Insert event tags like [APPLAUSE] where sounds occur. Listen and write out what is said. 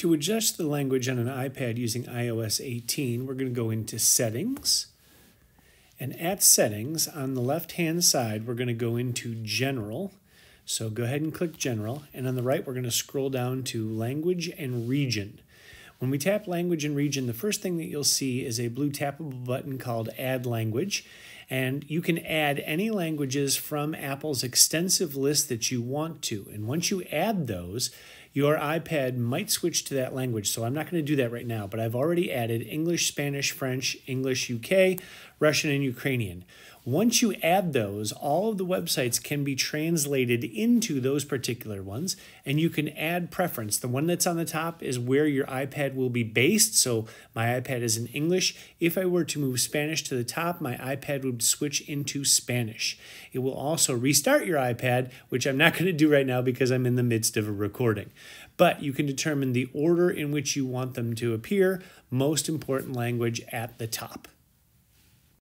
To adjust the language on an iPad using iOS 18, we're going to go into Settings. And at Settings, on the left-hand side, we're going to go into General. So go ahead and click General. And on the right, we're going to scroll down to Language and Region. When we tap Language and Region, the first thing that you'll see is a blue tappable button called Add Language. And you can add any languages from Apple's extensive list that you want to. And once you add those, your iPad might switch to that language. So I'm not going to do that right now, but I've already added English, Spanish, French, English UK, Russian, and Ukrainian. Once you add those, all of the websites can be translated into those particular ones, and you can add preference. The one that's on the top is where your iPad will be based. So my iPad is in English. If I were to move Spanish to the top, my iPad would switch into Spanish. It will also restart your iPad, which I'm not [LAUGHS] going to do right now because I'm in the midst of a recording. But you can determine the order in which you want them to appear, most important language at the top.